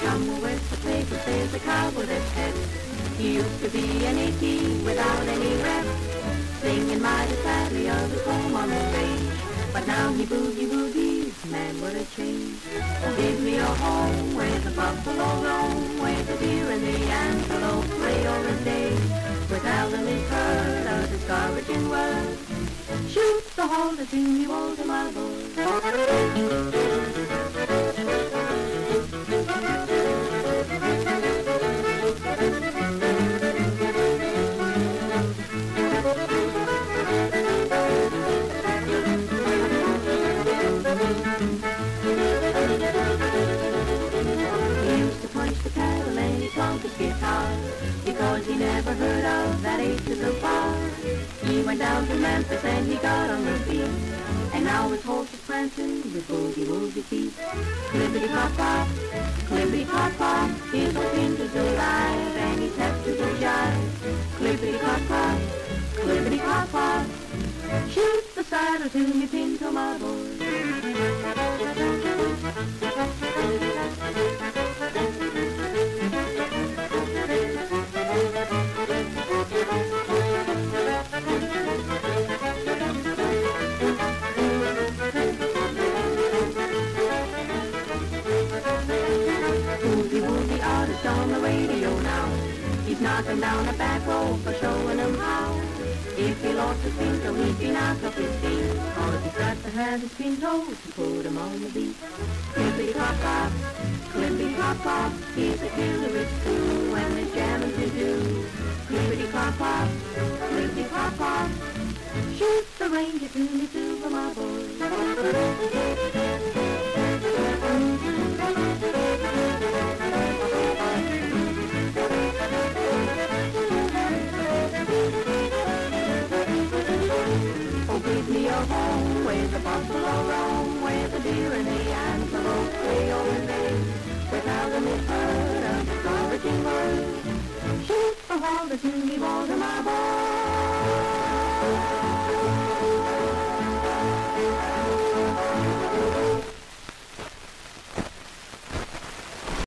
Somewhere west the paper cow with. He used to be an E.T. without Now boogie woogies, man what a change. Oh, give me a home where the buffalo roam, where the deer and the antelope play all the day. Without them is heard a discouraging word. Shoot the halter to me, Walter, my boy. He Never heard of that to the bar He went down to Memphis and he got on the beat. And now his horse is prancing with boogie woogie feet. Clippity clop clop, clippity clop clop. His old pinter's alive and he's hep to the jive. Clippity clop clop, clippity clop clop. Shoot the saddle to me pinto my boy Knocking down a back road for showing him how. If he lost his pinto, he'd be knocked off his feet. Cause he's got to have his pinto to put him on the beat. Clippity clop clop, clippity clop clop. He's a killer, it's true, when there's jamming to do. Clippity clop clop, clippity clop clop. Shoot the ranger for my boy. A home the buffalo roam, where the deer and the antelope play all the day. Without them is heard a discouraging word. Shoot the halter to my boy.